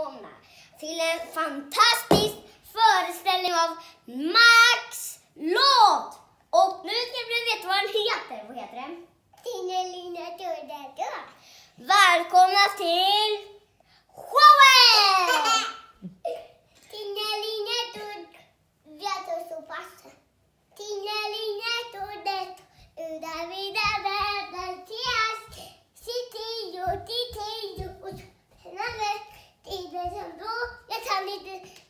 välkomna till en fantastisk föreställning av Max låt! Och nu ska vi veta vad den heter. Vad heter den? Tingelina Välkomna till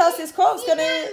fantastisk show. Ska ni...